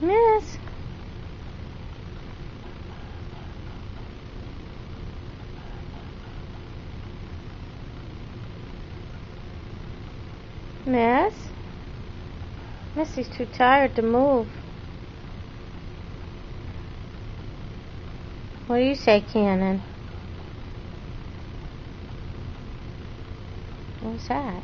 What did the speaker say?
Miss. Miss? Missy's too tired to move. What do you say, Cannon? What's that?